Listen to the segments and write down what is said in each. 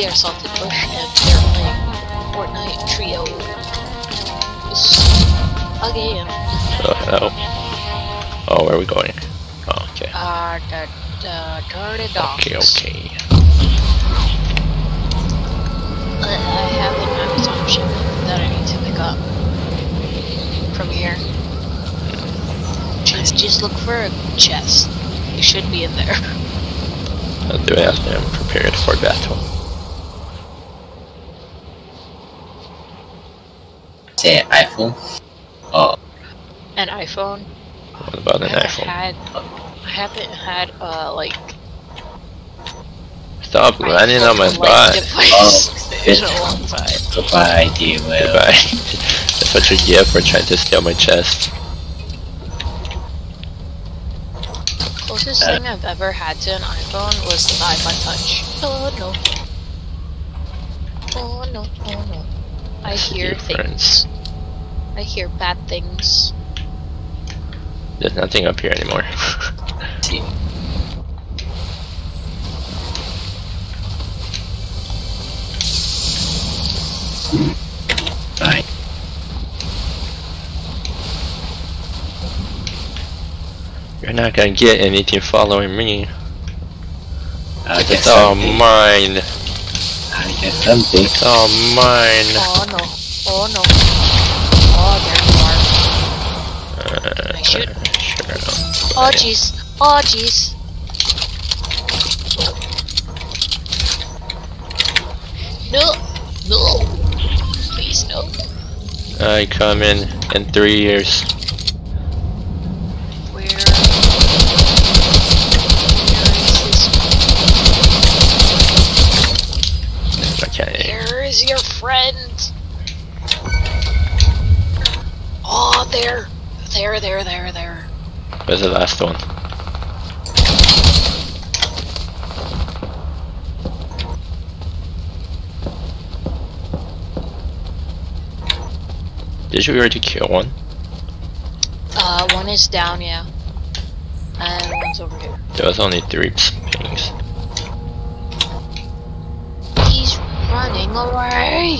we are Salted Bush and they're playing Fortnite Trio. Again. Oh, hello. Oh, where are we going? Oh, okay. Uh, the, the Dirty Dogs. Okay, okay. Uh, I have an Amazon shipment that I need to pick up from here. Just, just look for a chest. It should be in there. I'll do it after I'm prepared for battle. Say iPhone. Oh, An iPhone. What about I an haven't iPhone? had. I haven't had uh like. Stop landing on my iPhone-like butt. device Oh, in a long time. goodbye, dear Will. Goodbye. That's what you get for trying to steal my chest. Closest Uh, thing I've ever had to an iPhone was the iPod Touch. Oh no. Oh no, oh no. I hear Difference. things. I hear bad things. There's nothing up here anymore. See. Fine. You're not gonna get anything following me. I'll It's all something. mine. I'll get something. It's all mine. Oh no. Oh no. Oh, there you are. Uh, I shoot. Sure. Oh jeez. Oh jeez. No. No. Please no. I come in in three years. Friend? Oh, there. There, there, there, there. Where's the last one? Did you already kill one? Uh, one is down, yeah. And one's over here. There was only three pings. He's running away!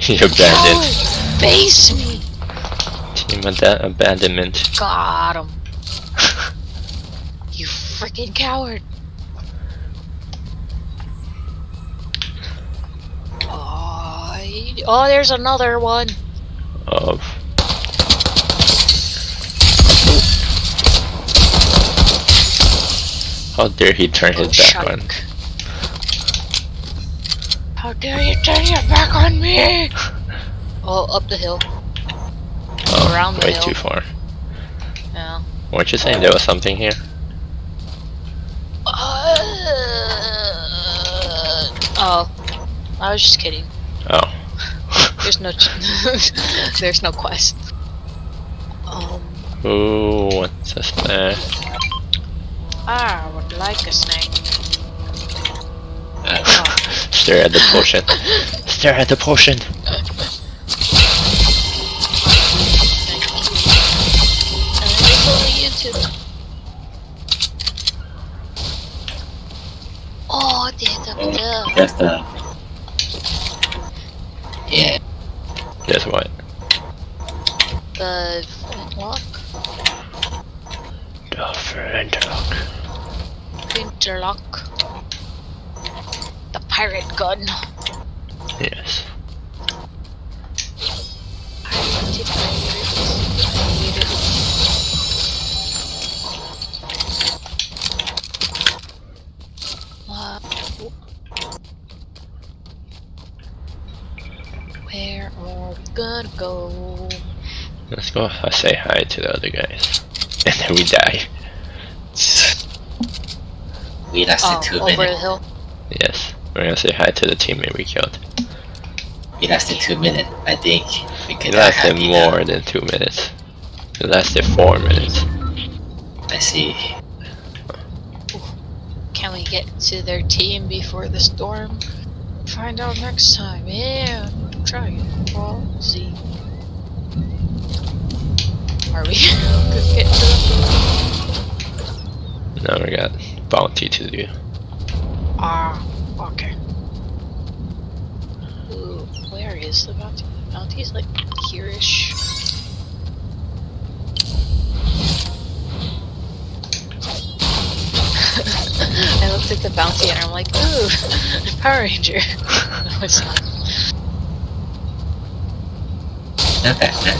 you abandoned. Coward! Face me! Team ab- abandonment. Got him. You freaking coward! Oh, oh, there's another one. of How dare he turn his Oh, back on? Shuck. How dare you turn your back on me? Oh, up the hill. Oh, Around the way hill. too far. Yeah. Weren't you saying there was something here? Uh, oh, I was just kidding. Oh. There's no, there's no quest. Um, Ooh, what's this there? I would like a snake. Uh, Oh, Stare at the potion. Stare at the potion. thank you. And it's only YouTube. Oh, there's a dove. that's the. Yeah. Guess what? The flintlock, The flintlock. interlock, the pirate gun. Yes. Pirated, pirates, pirated. Uh, where are we gonna go? Let's go uh, say hi to the other guys. And then we die. We lasted Oh, two over the hill. Yes. We're gonna say hi to the teammate we killed. We lasted two minutes. I think we It could not lasted have more than two minutes. It lasted four minutes. I see. Can we get to their team before the storm? Find out next time. Yeah, Dragon Ball Z. Are we gonna get to them? Now we got bounty to do. Ah, okay. Ooh, Where is the bounty? The bounty's like here-ish. I looked at the bounty and I'm like, ooh, Power Ranger. no, it's not. Not Batman.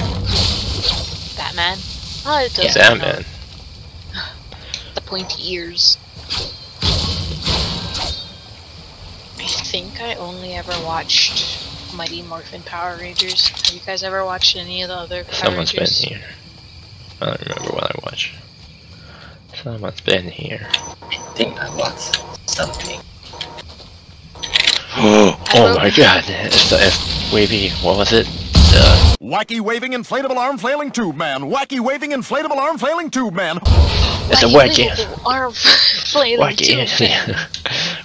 Batman. Oh, it does. Damn man. The pointy ears. Think I only ever watched Mighty Morphin Power Rangers. Have you guys ever watched any of the other Power Someone's been here. I don't remember what I watched. Someone's been here. I think I watched something. Oh, oh my god, it's the F wavy, what was it? The Wacky waving inflatable arm flailing tube man. Wacky waving inflatable arm flailing tube man. it's a Wacky wacky, arm flailing wacky, tube man.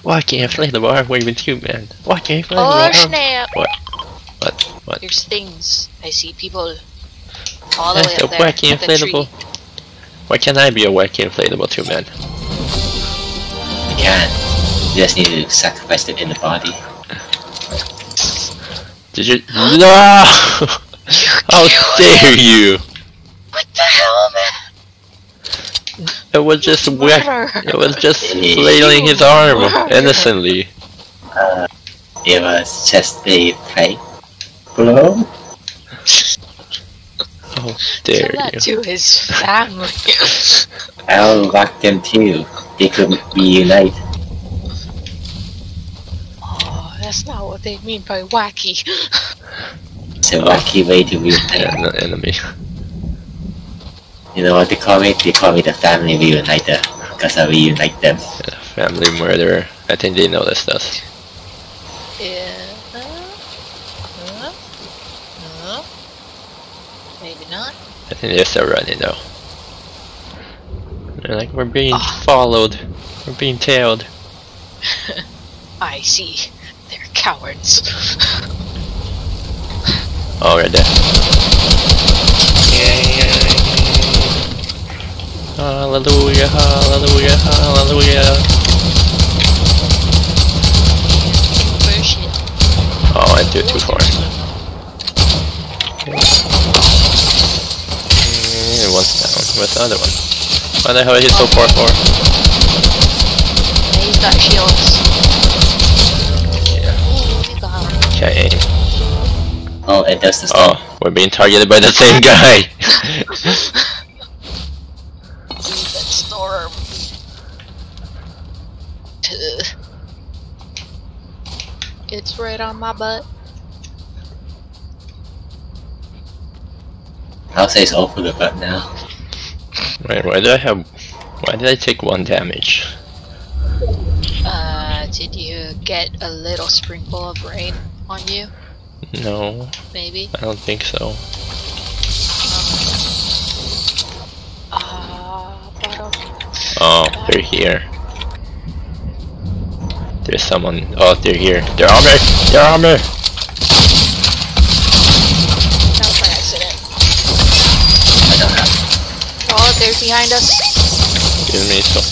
Wacky inflatable arm waving tube man. Wacky inflatable Oh arm. snap! What? What? What? There's things. I see people all the way That's a up there. wacky at the inflatable. Why can't I be a wacky inflatable too, man? You can. You just need to sacrifice it in the body. Did you? no! How dare you! What the hell, man? It was just whack. It was just flailing his arm innocently. Uh, it was just a prank. Hello? How Tell dare that you! to his family. I'll rock them too. They could reunite. oh, that's not what they mean by wacky. It's a Oh. wacky way to reunite. an enemy. You know what they call me? They call me the family reuniter. Because I reunite them. Family murderer. I think they noticed us. Yeah. Huh? Huh? Maybe not. I think they're still running though. They're like, we're being Ah. followed. We're being tailed. I see. They're cowards. Oh, right there. Hallelujah, hallelujah, hallelujah. Bullshit. Oh, I went too, too far. Mm, one's down. Where's the other one? Why the hell is he so far for? And he's got shields. Yeah. Ooh, he got him. Okay. Oh, and there's the storm. Oh, we're being targeted by the same guy. Ooh, that It's right on my butt. I'll say it's over the butt now. Wait, why did I have? Why did I take one damage? Uh, did you get a little sprinkle of rain on you? No, Maybe? I don't think so. Uh, bottom. Oh, they're here. There's someone. Oh, they're here. They're on me. They're on me. That was by accident. I don't have. Oh, they're behind us. Give me some.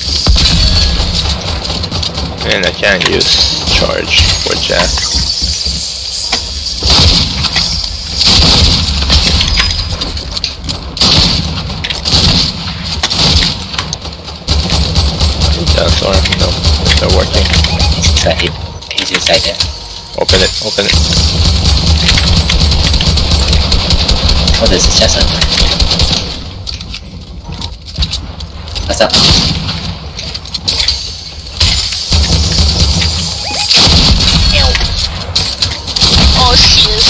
And I can't use charge for Jack. Inside it. He's inside there. Open it, open it. Oh, there's a chest on What's up? Oh, shit.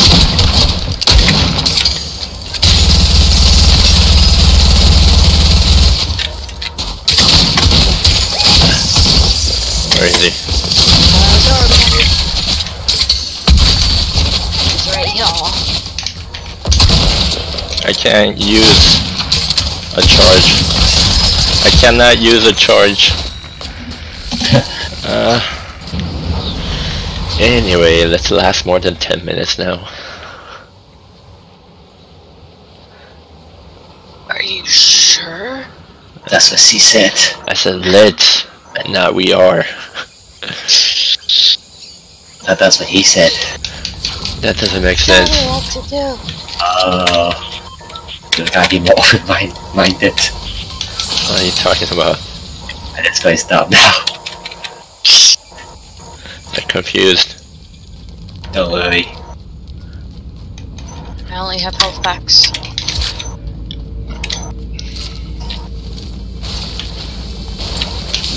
Where is he? I can't use a charge. I cannot use a charge. uh, anyway, let's last more than 10 minutes now. Are you sure? That's what she said. I said let's, and now we are. No, that's what he said. That doesn't make Tell sense. me what to do. Uh, you gotta be more open minded. What are you talking about? And it's going to stop now. I'm confused. Don't worry. I only have health packs.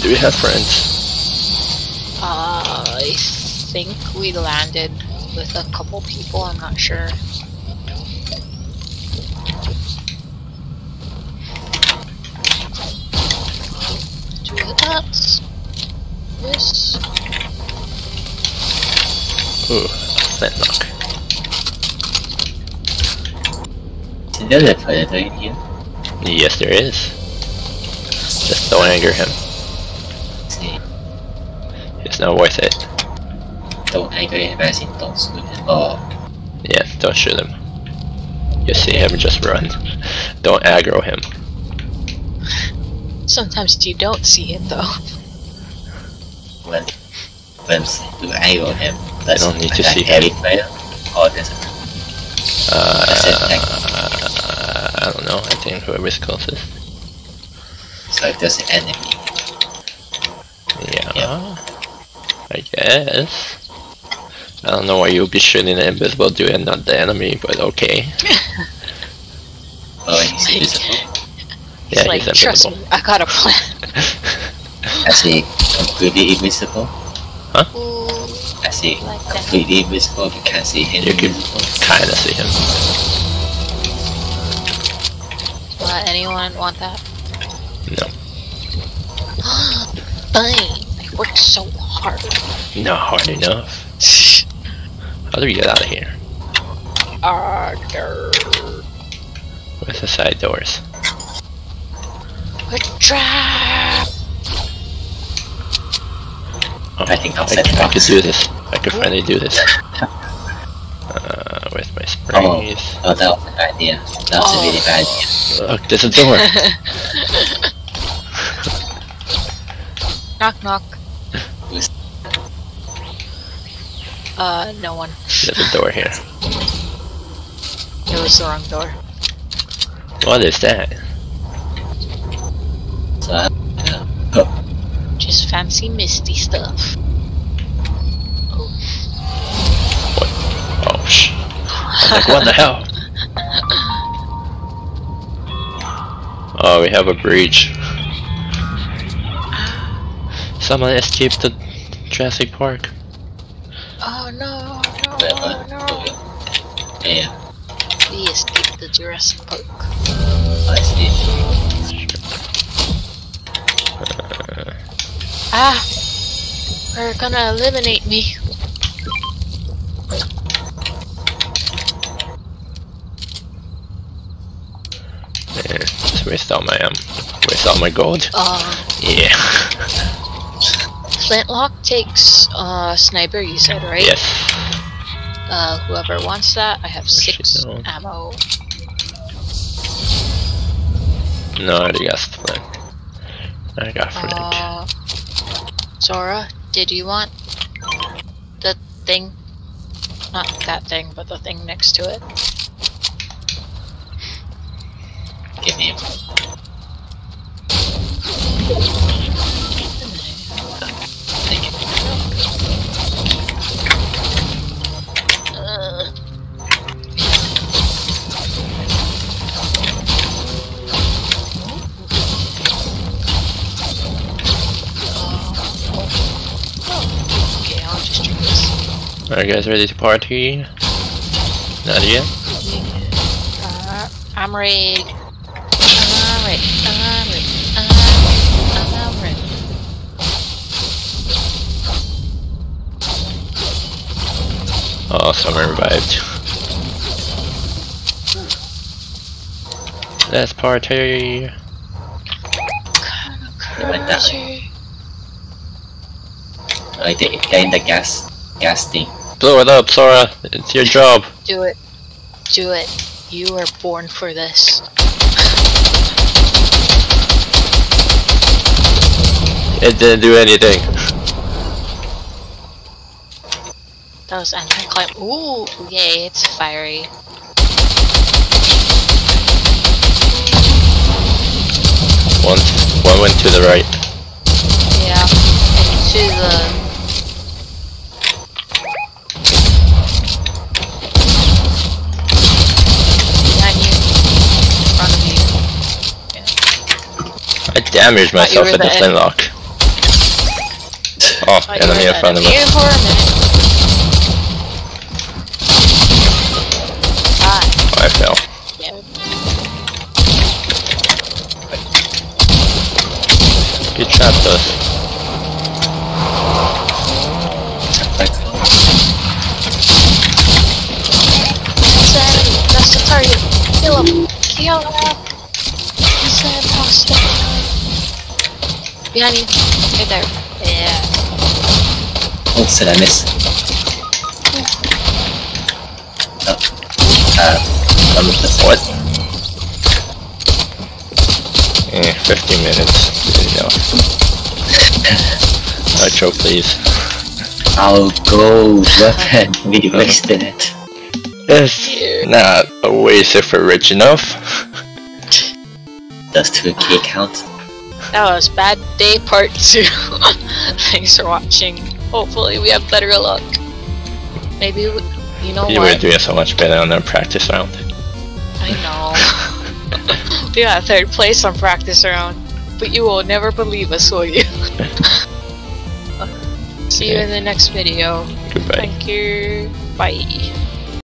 Do we have friends? Uh, I think we landed with a couple people, I'm not sure. Do that. This. Ooh, flintlock. Is there a predator in here? Yes, there is. Just don't anger him. See, It's not worth it. don't anger him as in don't shoot him. Oh, Yeah, don't shoot him. You see him, just run. Don't aggro him. Sometimes you don't see it though. when when you anger him, that's don't need to like a see heavy player. Or there's a Uh, That's it, thank I don't know. I think whoever's closest. so if there's an enemy, Yeah. Yeah. I guess. I don't know why you'll be shooting an invisible dude and not the enemy, but okay. oh, he's invisible. He's Yeah, like, he's trust me, I got a plan. As he completely invisible. Ooh, As he Like that. completely invisible, you can't see him. You can invisible. kinda see him. uh, anyone want that? No. Fine. I worked so hard. Not hard enough. How do we get out of here? Arger. Where's the side doors? We're trapped. Oh, I think I'll I, set I could do this. I could finally do this. Uh, where's my sprays? Oh, that was a bad idea. That was Oh. a really bad idea. Look, there's a door. knock knock. Uh, no one. There's a door here. It was the wrong door. What is that? So, oh, Just fancy misty stuff. Oh, oh sh. I'm like, what the hell? Oh, we have a breach. Someone escaped the Jurassic Park. Oh no, no, no, no. yeah, We escaped the Jurassic Park. Ah! They're gonna eliminate me. Yeah, just waste all my um, waste all my gold. Uh, Yeah. Flintlock takes uh sniper. You said right? yes. Uh, whoever wants that, I have six don't. ammo. No, I already got flint. I got flint. Uh, Zora, did you want the thing? Not that thing, but the thing next to it. Give me. Are you guys ready to party? Not yet. Uh, I'm ready. I'm ready. I'm ready. I'm, I'm ready. Oh, someone revived. Let's party. went that way. I think they're in the gas, gas thing. Blow it up, Sora. It's your job. Do it. Do it. You were born for this. It didn't do anything. That was enemy climb. Ooh, yay, it's fiery. One, one went to the right. Yeah. And to the. Behind you. In front of you. I damaged myself at the flintlock. Oh, Thought enemy in front of us. enemy for a minute. Ah, Oh, I fell. yeah. You trapped us. Like, That's the enemy. That's the target. Kill him. Kill him. Behind you. Right there. Yeah. oh, did I miss? Oh. Uh, I'm just What? Eh, 15 minutes. Good enough. Outro, please. I'll go weapon. We wasted it. It's not a waste if we're rich enough. Does 2k count? Oh, that was Bad Day Part 2. Thanks for watching. Hopefully we have better luck. Maybe, we, you know You were doing so much better on that practice round. I know. we got third place on practice round. But you will never believe us, will you? See you in the next video. Goodbye. Thank you. Bye.